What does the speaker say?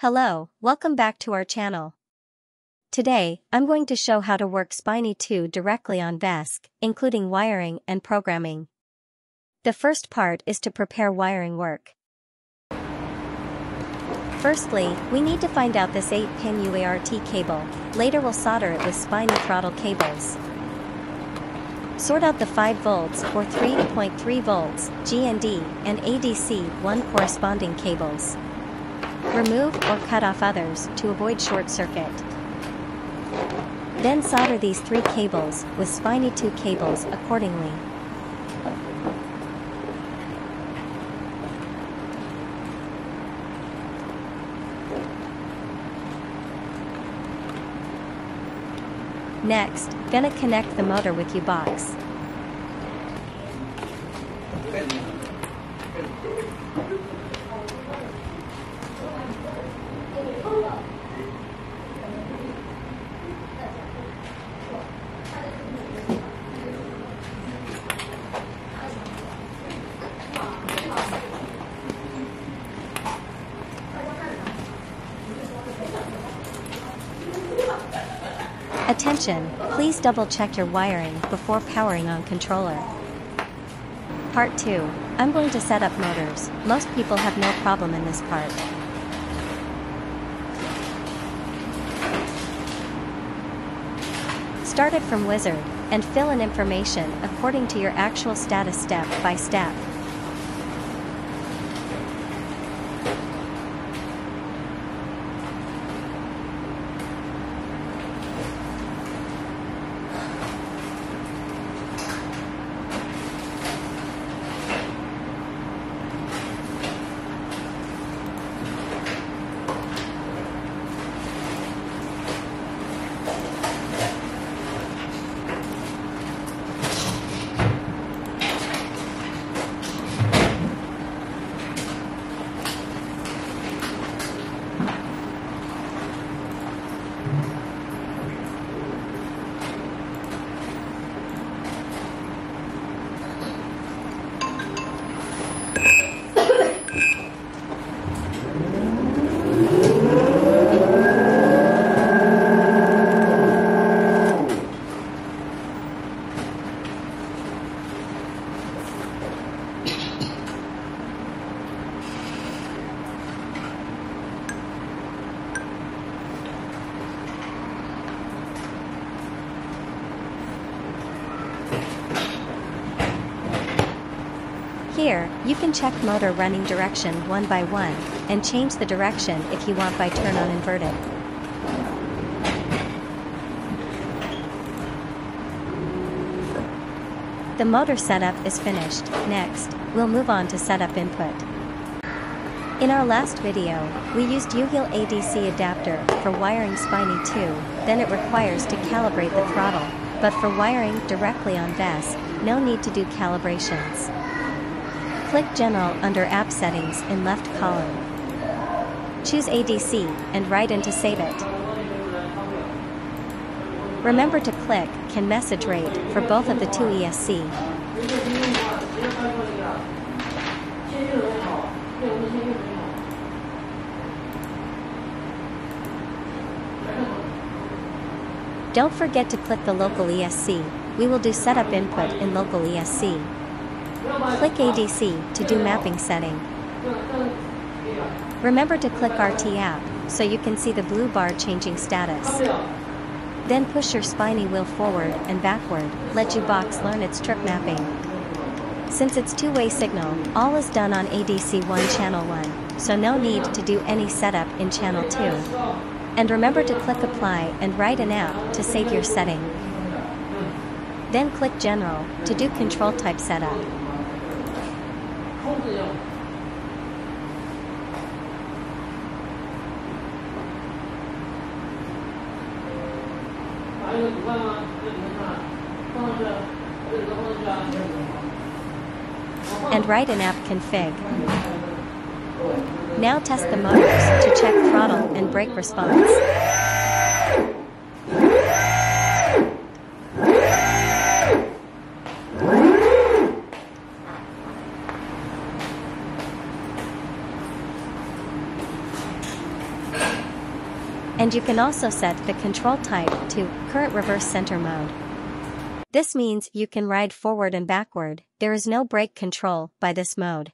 Hello, welcome back to our channel. Today, I'm going to show how to work Spin-Y2 directly on VESC, including wiring and programming. The first part is to prepare wiring work. Firstly, we need to find out this 8-pin UART cable, later we'll solder it with Spin-Y throttle cables. Sort out the 5 volts or 3.3 volts GND and ADC 1 corresponding cables. Remove or cut off others to avoid short circuit. Then solder these three cables with Spin-Y2 cables accordingly. Next, gonna connect the motor with U-Box. Attention, please double check your wiring before powering on controller. Part 2. I'm going to set up motors, most people have no problem in this part. Start it from Wizard, and fill in information according to your actual status step by step. Here, you can check motor running direction one by one, and change the direction if you want by turn on inverted. The motor setup is finished, next, we'll move on to setup input. In our last video, we used UHIL ADC adapter for wiring Spin-Y2, then it requires to calibrate the throttle, but for wiring directly on VESC, no need to do calibrations. Click General under App Settings in left column. Choose ADC and write in to save it. Remember to click CAN Message Rate for both of the two ESC. Don't forget to click the local ESC, we will do setup input in local ESC. Click ADC to do mapping setting. Remember to click RT app so you can see the blue bar changing status. Then push your Spin-Y wheel forward and backward, let U-Box learn its trip mapping. Since it's two-way signal, all is done on ADC 1 channel 1, so no need to do any setup in channel 2. And remember to click apply and write an app to save your setting. Then click general to do control type setup. And write an app config. Now test the motors to check throttle and brake response. And you can also set the control type to current reverse center mode. This means you can ride forward and backward, there is no brake control by this mode.